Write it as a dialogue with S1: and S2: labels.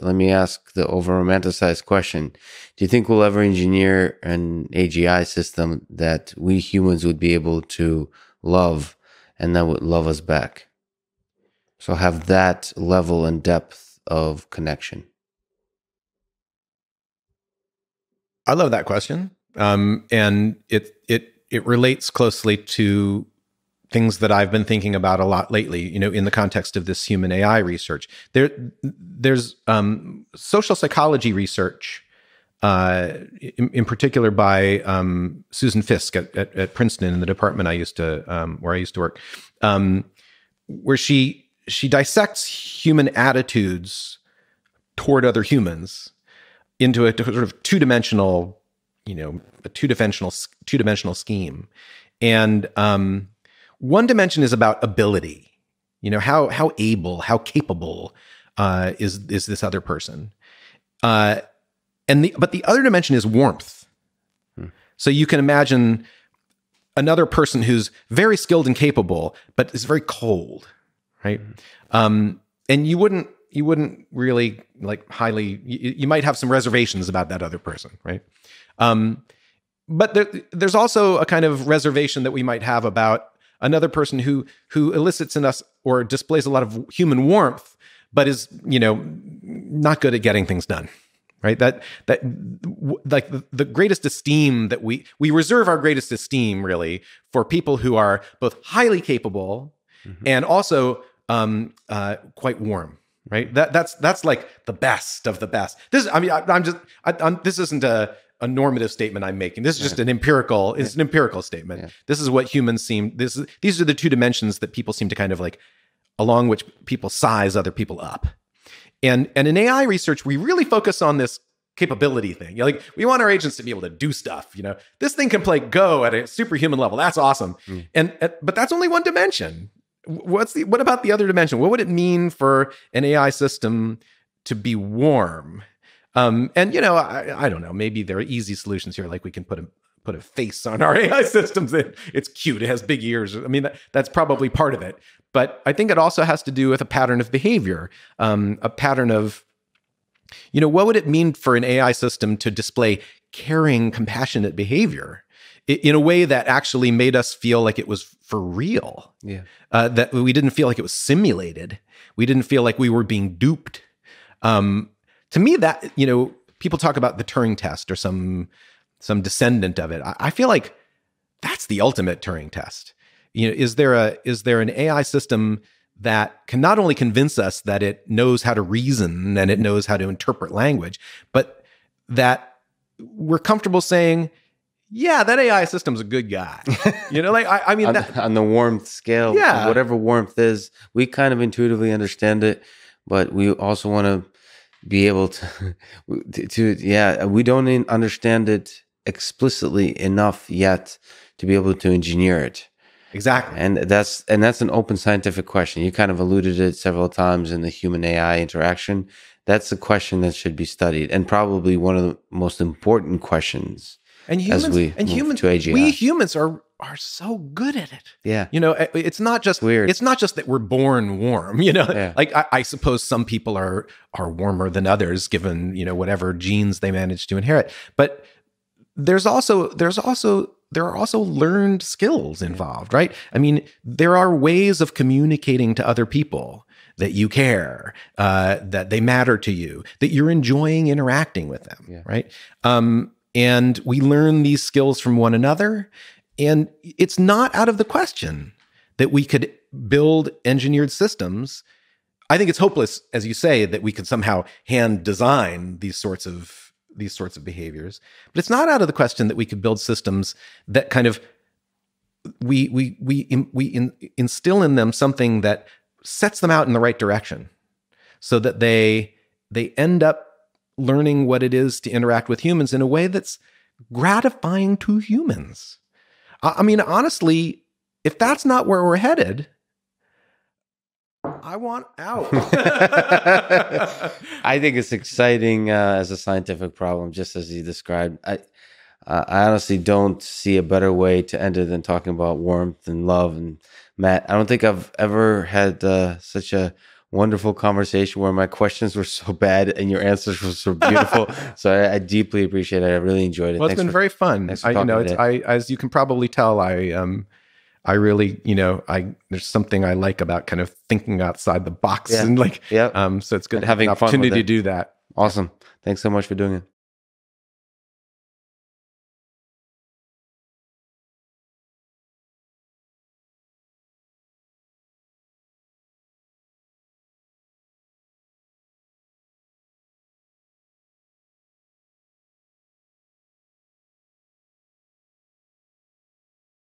S1: let me ask the over romanticized question. Do you think we'll ever engineer an AGI system that we humans would be able to love and that would love us back? So have that level and depth of connection.
S2: I love that question. Um, and it it it relates closely to things that I've been thinking about a lot lately, you know, in the context of this human AI research. There, there's um, social psychology research, uh, in, in, particular by um, Susan Fiske at, at, at, Princeton in the department I used to, um, where I used to work, um, where she she dissects human attitudes toward other humans into a sort of two dimensional, you know, a two dimensional two dimensional scheme, and um, one dimension is about ability. You know, how how able, how capable uh, is is this other person? Uh, and the but the other dimension is warmth. Hmm. So you can imagine another person who's very skilled and capable, but is very cold, right? Hmm. Um, and you wouldn't you wouldn't really like highly you, you, might have some reservations about that other person, right? Um, but there, there's also a kind of reservation that we might have about another person who who elicits in us or displays a lot of human warmth but is you know not good at getting things done right? That that like the, greatest esteem that we we reserve our greatest esteem really for people who are both highly capable mm-hmm. and also um, uh, quite warm right? That that's that's like the best of the best. This i mean I, am just I, this isn't a a normative statement I'm making. This is just yeah. an empirical. It's yeah. an empirical statement. Yeah. This is what humans seem. This is, these are the two dimensions that people seem to kind of like, along which people size other people up. And and in AI research, we really focus on this capability thing. You're like we want our agents to be able to do stuff. You know, this thing can play Go at a superhuman level. That's awesome. Mm. And, and but that's only one dimension. What's the what about the other dimension? What would it mean for an AI system to be warm? Um, and you know, I, I, don't know. Maybe there are easy solutions here, like we can put a put a face on our AI systems. It, it's cute. It has big ears. I mean, that, that's probably part of it. But I think it also has to do with a pattern of behavior, um, a pattern of, you know, what would it mean for an AI system to display caring, compassionate behavior? in a way that actually made us feel like it was for real.
S1: Yeah.
S2: Uh, that we didn't feel like it was simulated. We didn't feel like we were being duped. Um, to me that you know people talk about the turing test or some some descendant of it. I, I, feel like that's the ultimate turing test. You know is there a is there an ai system that can not only convince us that it knows how to reason and it knows how to interpret language but that we're comfortable saying yeah, that AI system's a good guy. You know, like I, I mean,
S1: on,
S2: that,
S1: on, the warmth scale,
S2: yeah,
S1: whatever warmth is, we kind of intuitively understand it, but we also want to be able to, to, yeah, we don't understand it explicitly enough yet to be able to engineer it.
S2: Exactly.
S1: And that's and that's an open scientific question. You kind of alluded to it several times in the human AI interaction. That's a question that should be studied and probably one of the most important questions.
S2: And humans, as we and humans, we humans are are so good at it.
S1: Yeah.
S2: You know, it's not just
S1: weird.
S2: It's not just that we're born warm, you know, yeah. like I, I, suppose some people are, are warmer than others given, you know, whatever genes they manage to inherit. But there's also, there's also, there are also learned skills involved, right? I mean, there are ways of communicating to other people that you care, uh, that they matter to you, that you're enjoying interacting with them, yeah. right? Um, and we learn these skills from one another and it's not out of the question that we could build engineered systems. I think it's hopeless, as you say, that we could somehow hand design these sorts of these sorts of behaviors. But it's not out of the question that we could build systems that kind of we we we we in, instill in them something that sets them out in the right direction, so that they they end up learning what it is to interact with humans in a way that's gratifying to humans. I mean, honestly, if that's not where we're headed, I want out.
S1: I think it's exciting uh, as a scientific problem, just as you described. I, uh, I honestly don't see a better way to end it than talking about warmth and love. And Matt, I don't think I've ever had uh, such a wonderful conversation where my questions were so bad and your answers were so beautiful. so I, I, deeply appreciate it. I really enjoyed it.
S2: Well, it's thanks been for, very fun. I, you know, it's, I, as you can probably tell, I, um, I really, you know, I there's something I like about kind of thinking outside the box
S1: yeah.
S2: and like,
S1: yeah.
S2: Um, so it's good and having an opportunity to do that.
S1: Awesome. Thanks so much for doing it.